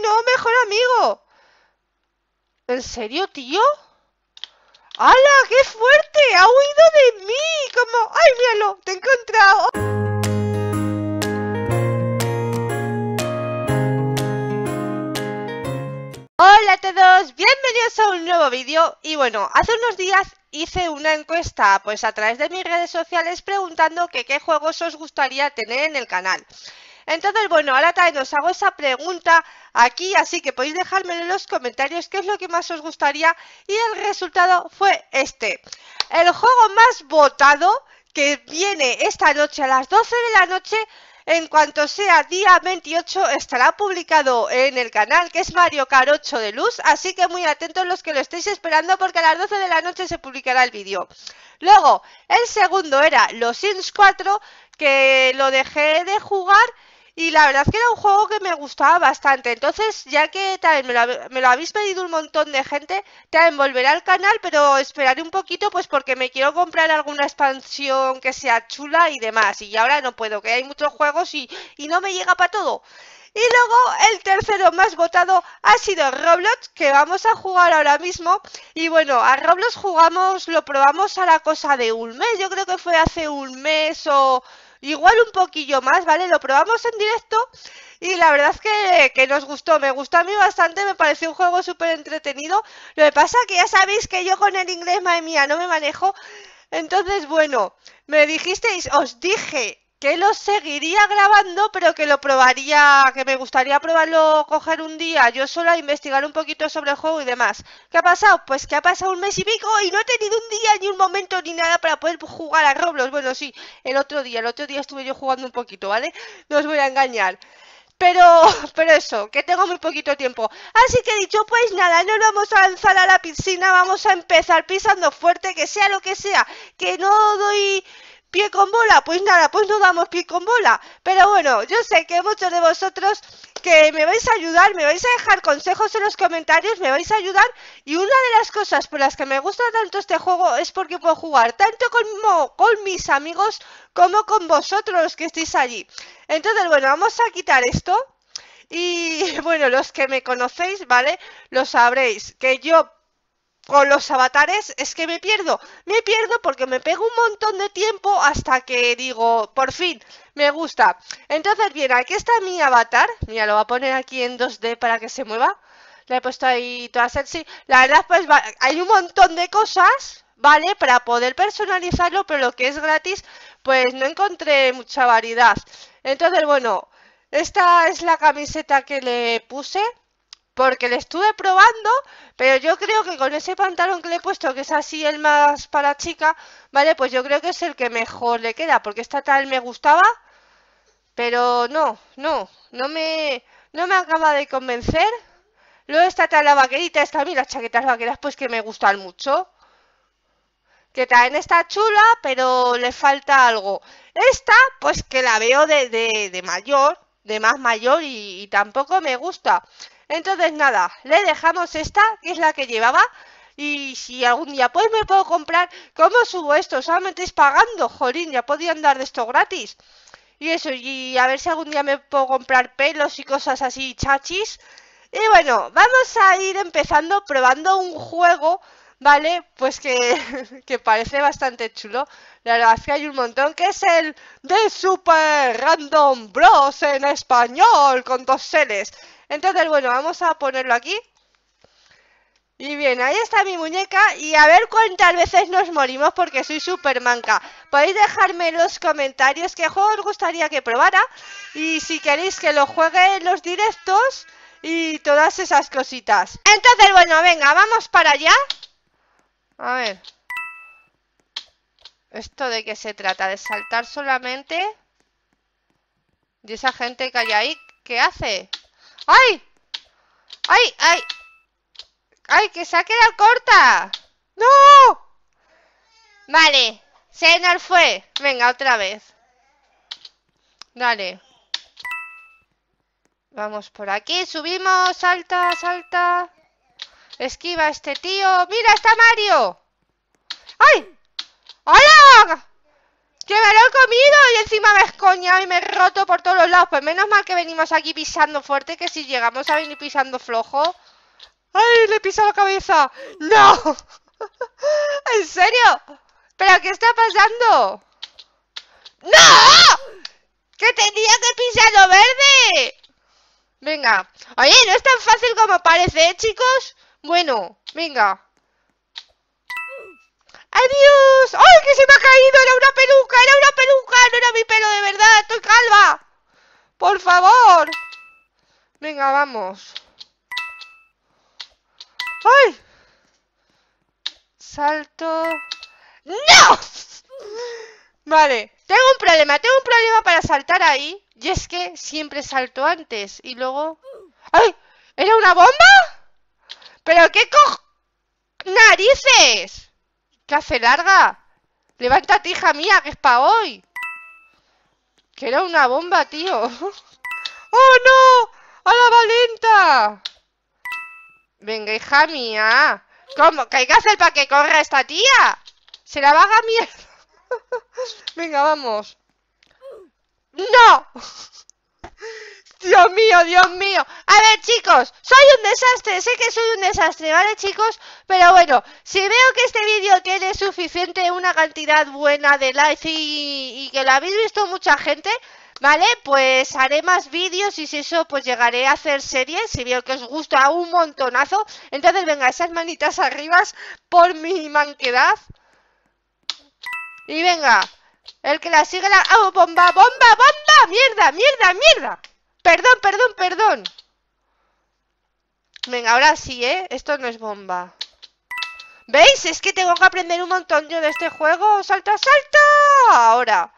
nuevo mejor amigo. ¿En serio, tío? ¡Hala! ¡Qué fuerte! ¡Ha huido de mí! Como... ¡Ay, míralo! ¡Te he encontrado! Hola a todos, bienvenidos a un nuevo vídeo y bueno, hace unos días hice una encuesta pues a través de mis redes sociales preguntando que qué juegos os gustaría tener en el canal. Entonces, bueno, ahora también os hago esa pregunta aquí, así que podéis dejármelo en los comentarios qué es lo que más os gustaría y el resultado fue este. El juego más votado que viene esta noche a las 12 de la noche en cuanto sea día 28 estará publicado en el canal que es Mario Kart 8 de Luz, así que muy atentos los que lo estéis esperando porque a las 12 de la noche se publicará el vídeo. Luego, el segundo era Los Sims 4, que lo dejé de jugar y la verdad es que era un juego que me gustaba bastante. Entonces, ya que también me lo, habéis pedido un montón de gente, también volveré al canal, pero esperaré un poquito pues porque me quiero comprar alguna expansión que sea chula y demás. Y ahora no puedo, que hay muchos juegos y, y no me llega para todo. Y luego el tercero más votado ha sido Roblox, que vamos a jugar ahora mismo. Y bueno, a Roblox jugamos, lo probamos a la cosa de un mes. Yo creo que fue hace un mes o igual un poquillo más, ¿vale? Lo probamos en directo y la verdad es que, que nos gustó, me gustó a mí bastante, me pareció un juego súper entretenido. Lo que pasa que ya sabéis que yo con el inglés, madre mía, no me manejo. Entonces, bueno, me dijisteis, os dije que lo seguiría grabando, pero que lo probaría, que me gustaría probarlo, coger un día yo sola, investigar un poquito sobre el juego y demás. ¿Qué ha pasado? Pues que ha pasado un mes y pico y no he tenido un día, ni un momento, ni nada para poder jugar a Roblox. Bueno, sí, el otro día, el otro día estuve yo jugando un poquito, ¿vale? No os voy a engañar. Pero, pero eso, que tengo muy poquito tiempo. Así que dicho, pues nada, no nos vamos a lanzar a la piscina, vamos a empezar pisando fuerte, que sea lo que sea, que no doy pie con bola, pues nada, pues no damos pie con bola. Pero bueno, yo sé que muchos de vosotros que me vais a ayudar, me vais a dejar consejos en los comentarios, me vais a ayudar. Y una de las cosas por las que me gusta tanto este juego es porque puedo jugar tanto con, con mis amigos como con vosotros los que estéis allí. Entonces, bueno, vamos a quitar esto. Y bueno, los que me conocéis, ¿vale? Lo sabréis, que yo con los avatares es que me pierdo. Me pierdo porque me pego un montón de tiempo hasta que digo, por fin, me gusta. Entonces, bien, aquí está mi avatar. Mira, lo voy a poner aquí en 2D para que se mueva. Le he puesto ahí toda sexy. La verdad, pues hay un montón de cosas, ¿vale? Para poder personalizarlo, pero lo que es gratis, pues no encontré mucha variedad. Entonces, bueno, esta es la camiseta que le puse porque le estuve probando, pero yo creo que con ese pantalón que le he puesto, que es así el más para chica, ¿vale? Pues yo creo que es el que mejor le queda, porque esta tal me gustaba, pero no, no, no me, no me acaba de convencer. Luego esta tal la vaquerita, esta a mí las chaquetas vaqueras pues que me gustan mucho. Que también está chula, pero le falta algo. Esta, pues que la veo de, de, mayor, de más mayor y tampoco me gusta. Entonces nada, le dejamos esta, que es la que llevaba. Y si algún día pues me puedo comprar, ¿cómo subo esto? Solamente es pagando, jolín, ya podían dar de esto gratis. Y eso, y a ver si algún día me puedo comprar pelos y cosas así chachis. Y bueno, vamos a ir empezando probando un juego, ¿vale? Pues que, que parece bastante chulo. La verdad es que hay un montón, que es el de Super Random Bros en español, con dos seres. Entonces, bueno, vamos a ponerlo aquí. Y bien, ahí está mi muñeca y a ver cuántas veces nos morimos porque soy súper manca. Podéis dejarme en los comentarios qué juego os gustaría que probara y si queréis que lo juegue en los directos y todas esas cositas. Entonces, bueno, venga, vamos para allá. A ver. ¿Esto de qué se trata? ¿De saltar solamente? ¿Y esa gente que hay ahí? ¿Qué hace? ¡Ay! ¡Ay, ay! ¡Ay, que se ha quedado corta! ¡No! Vale, se nos fue. Venga, otra vez. Dale. Vamos por aquí, subimos, salta, salta. Esquiva a este tío. ¡Mira, está Mario! ¡Ay! ¡Hola! ¡Que me lo he comido! Y encima me he escoñado y me he roto por todos los lados. Pues menos mal que venimos aquí pisando fuerte, que si llegamos a venir pisando flojo... ¡Ay, le he pisado la cabeza! ¡No! ¿En serio? ¿Pero qué está pasando? ¡No! ¡Que tenía que pisar lo verde! Venga. Oye, no es tan fácil como parece, ¿eh, chicos? Bueno, venga. ¡Adiós! ¡Ay, que se me ha caído! ¡Era una peluca! ¡Era una peluca! ¡No era mi pelo de verdad! ¡Estoy calva! ¡Por favor! Venga, vamos. ¡Ay! Salto... ¡No! Vale, tengo un problema, tengo un problema para saltar ahí. Y es que siempre salto antes y luego... ¡Ay! ¿Era una bomba? ¿Pero qué co... ¡Narices! ¿Qué hace larga? Levántate, hija mía, que es para hoy. Que era una bomba, tío. ¡Oh, no! ¡A la valenta! Venga, hija mía. ¿Cómo? ¿Qué hay que hacer para que corra esta tía? Se la va a mierda. Venga, vamos. ¡No! Dios mío, Dios mío. A ver, chicos, soy un desastre. Sé que soy un desastre, ¿vale, chicos? Pero bueno, si veo que este vídeo tiene suficiente una cantidad buena de likes y, que lo habéis visto mucha gente, ¿Vale? Pues haré más vídeos y si eso, pues llegaré a hacer series. Si veo que os gusta un montonazo. Entonces, venga, esas manitas arriba por mi manquedad. Y venga, el que la sigue la... ¡Oh, bomba, bomba, bomba! ¡Mierda, mierda, mierda! Perdón, perdón, perdón. Venga, ahora sí, ¿eh? Esto no es bomba. ¿Veis? Es que tengo que aprender un montón yo de este juego. ¡Salta, salta! Ahora.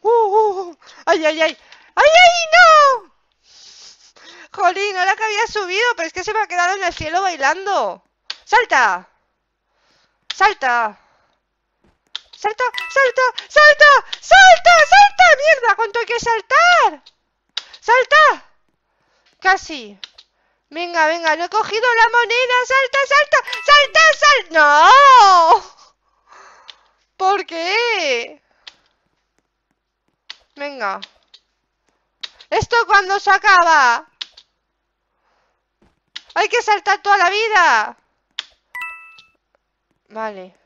Uh, uh, uh, ¡Ay, ay, ay! ¡Ay, ay, no! Jolín, ahora que había subido, pero es que se me ha quedado en el cielo bailando. ¡Salta! ¡Salta! ¡Salta! ¡Salta! ¡Salta! ¡Salta! ¡Salta! ¡Mierda! ¿Cuánto hay que saltar? ¡Salta! Casi. Venga, venga, no he cogido la moneda. ¡Salta, salta! ¡Salta, salta! ¡No! ¿Por qué? Venga. ¿Esto cuando se acaba? Hay que saltar toda la vida. Vale.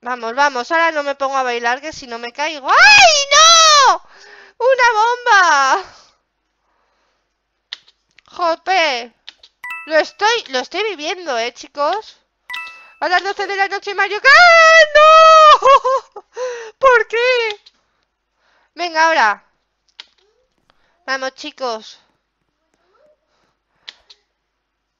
Vamos, vamos. Ahora no me pongo a bailar que si no me caigo. ¡Ay, no! ¡Una bomba! ¡Jope! Lo estoy, lo estoy viviendo, ¿eh, chicos? A las 12 de la noche Mario... ¡Ah, no! ¿Por qué? Venga, ahora. Vamos, chicos.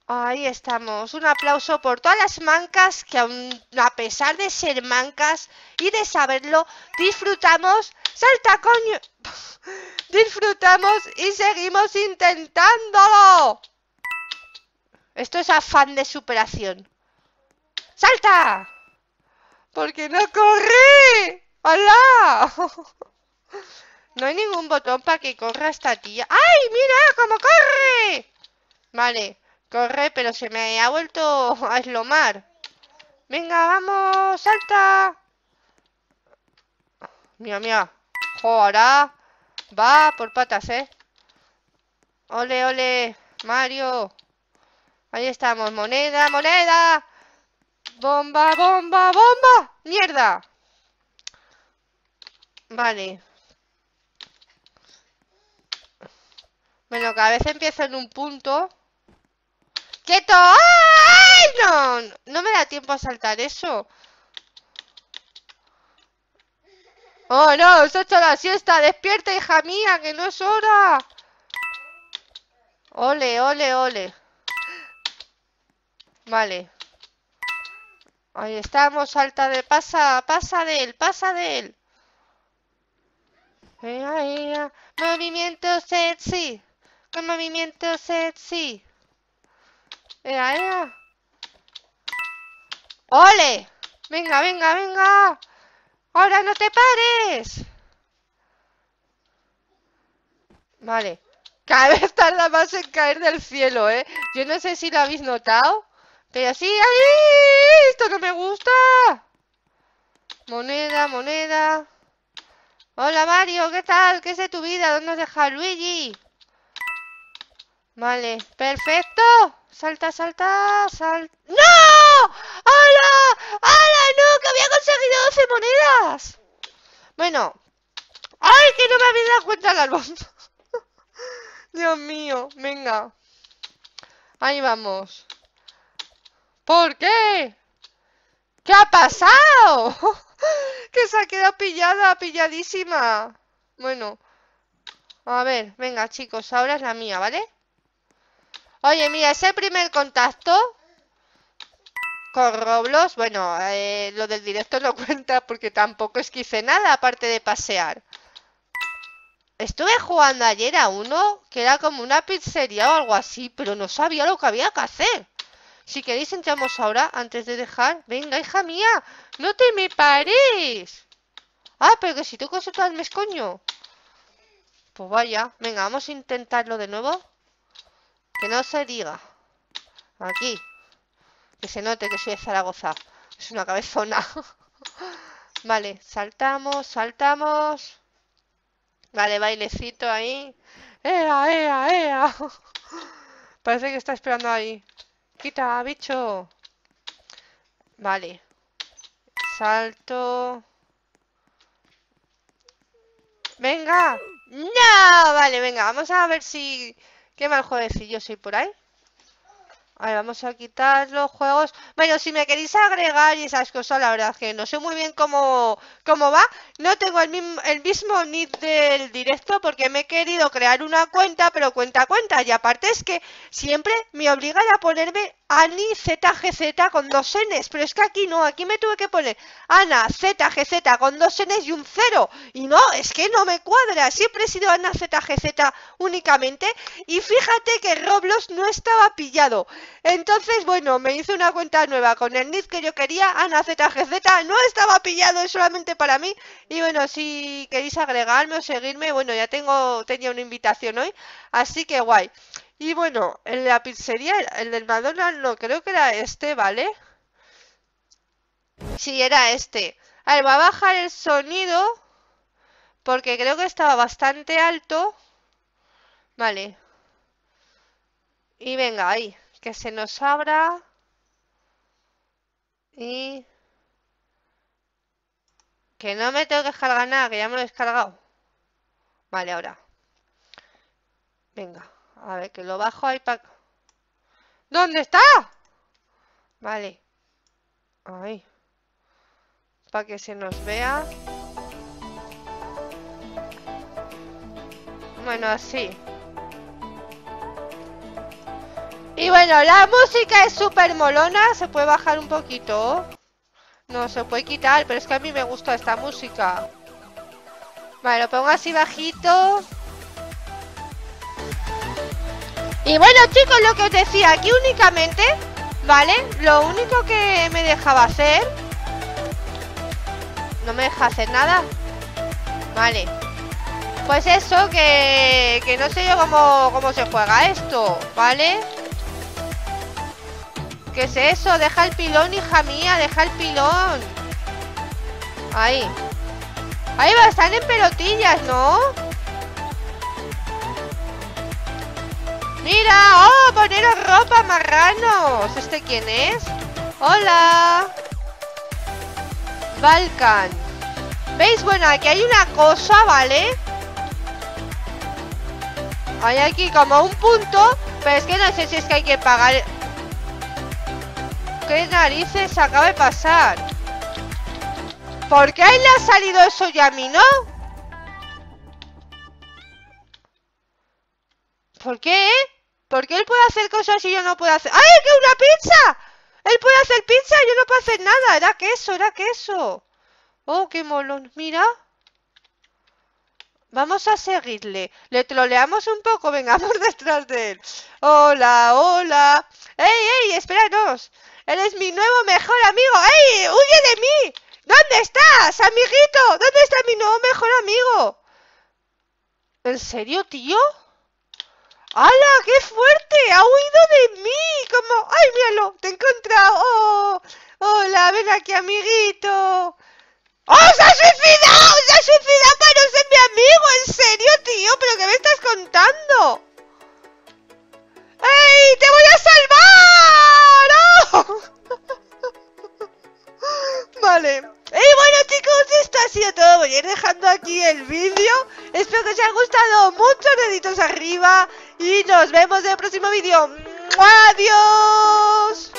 Ahí estamos. Un aplauso por todas las mancas que a pesar de ser mancas y de saberlo, disfrutamos. ¡Salta, coño! disfrutamos y seguimos intentándolo. Esto es afán de superación. ¡Salta! Porque no corre. ¡Hola! No hay ningún botón para que corra esta tía. ¡Ay, mira cómo corre! Vale, corre, pero se me ha vuelto a eslomar. Venga, vamos, salta. Mira, mira. Ahora va por patas, ¿eh? Ole, ole, Mario. Ahí estamos, moneda, moneda. Bomba, bomba, bomba. Mierda. Vale. Bueno, cada vez empiezo en un punto. ¡Quieto! ¡Ay! No, no me da tiempo a saltar eso. ¡Oh, no! ¡Se ha hecho la siesta! ¡Despierta, hija mía! ¡Que no es hora! Ole, ole, ole. Vale. Ahí estamos, salta de... Pasa, pasa de él, pasa de él. Movimiento sexy. Con movimiento sexy. Ea, ea. ¡Ole! Venga, venga, venga. Ahora no te pares. Vale. Cada vez tarda más en caer del cielo, ¿eh? Yo no sé si lo habéis notado. Pero sí, ¡ay! Esto no me gusta. Moneda, moneda. Hola Mario, ¿qué tal? ¿Qué es de tu vida? ¿Dónde has dejado Luigi? Vale, perfecto. Salta, salta, salta. ¡No! ¡Hala! ¡Hala! ¡No! ¡Que había conseguido 12 monedas! Bueno. ¡Ay! Que no me había dado cuenta el árbol. Dios mío. Venga. Ahí vamos. ¿Por qué? ¿Qué ha pasado? que se ha quedado pillada, pilladísima. Bueno. A ver, venga chicos, ahora es la mía, ¿vale? Oye, mira, ese primer contacto con Roblox, bueno, eh, lo del directo no cuenta porque tampoco es que hice nada aparte de pasear. Estuve jugando ayer a uno que era como una pizzería o algo así, pero no sabía lo que había que hacer. Si queréis entramos ahora, antes de dejar. Venga, hija mía, no te me pares. Ah, pero que si tú consultas coño. Pues vaya, venga, vamos a intentarlo de nuevo. Que no se diga. Aquí. Que se note que soy de Zaragoza. Es una cabezona. vale, saltamos, saltamos. Vale, bailecito ahí. ¡Ea, ea, ea! Parece que está esperando ahí. Quita, bicho. Vale. Salto. Venga. No, vale, venga, vamos a ver si Qué mal jueguecillo soy por ahí. A ver, vamos a quitar los juegos. Bueno, si me queréis agregar y esas cosas, la verdad es que no sé muy bien cómo, cómo va. No tengo el mismo, el del directo porque me he querido crear una cuenta, pero cuenta cuenta. Y aparte es que siempre me obligan a ponerme Ani ZGZ con dos Ns, pero es que aquí no, aquí me tuve que poner Ana ZGZ con dos Ns y un cero. Y no, es que no me cuadra, siempre he sido Ana ZGZ únicamente. Y fíjate que Roblox no estaba pillado. Entonces, bueno, me hice una cuenta nueva con el nick que yo quería, Ana ZGZ, no estaba pillado, es solamente para mí. Y bueno, si queréis agregarme o seguirme, bueno, ya tengo, tenía una invitación hoy, así que guay. Y bueno, en la pizzería, el del McDonald's no, creo que era este, ¿vale? Sí, era este. A ver, voy a bajar el sonido. Porque creo que estaba bastante alto. Vale. Y venga, ahí. Que se nos abra. Y... Que no me tengo que descargar nada, que ya me lo he descargado. Vale, ahora. Venga. A ver, que lo bajo ahí para... ¿Dónde está? Vale. Ahí. Para que se nos vea. Bueno, así. Y bueno, la música es súper molona. Se puede bajar un poquito. No, se puede quitar, pero es que a mí me gusta esta música. Vale, lo pongo así bajito. Y bueno chicos, lo que os decía, aquí únicamente, ¿vale? Lo único que me dejaba hacer... No me deja hacer nada. Vale. Pues eso, que, que no sé yo cómo, cómo se juega esto, ¿vale? ¿Qué es eso? Deja el pilón, hija mía, deja el pilón. Ahí. Ahí va, están en pelotillas, ¿no? ¡Mira! ¡Oh! ¡Poneros ropa, marranos! ¿Este quién es? ¡Hola! Balkan. ¿Veis? Bueno, aquí hay una cosa, ¿vale? Hay aquí como un punto, pero es que no sé si es que hay que pagar... ¿Qué narices acaba de pasar? ¿Por qué a él le ha salido eso y a mí no? ¿Por qué? ¿Por qué él puede hacer cosas y yo no puedo hacer? ¡Ay, que una pizza! Él puede hacer pizza y yo no puedo hacer nada. Era queso, era queso. Oh, qué molón. Mira. Vamos a seguirle. Le troleamos un poco. Vengamos detrás de él. Hola, hola. ¡Ey, ey! Espéranos. Eres mi nuevo mejor amigo. ¡Ey! ¡Huye de mí! ¿Dónde estás, amiguito? ¿Dónde está mi nuevo mejor amigo? ¿En serio, tío? ¡Hala! ¡Qué fuerte! ¡Ha huido de mí! Como... ¡Ay, míralo! ¡Te he encontrado! ¡Oh! ¡Hola! ¡Ven aquí, amiguito! ¡Oh, se ha suicidado! ¡Se ha suicidado para no ser mi amigo! ¿En serio, tío? ¿Pero qué me estás contando? ¡Ey! ¡Te voy a salvar! ¡Oh! vale. Y bueno chicos, esto ha sido todo. Voy a ir dejando aquí el vídeo. Espero que os haya gustado mucho. Deditos arriba. Y nos vemos en el próximo vídeo. ¡Adiós!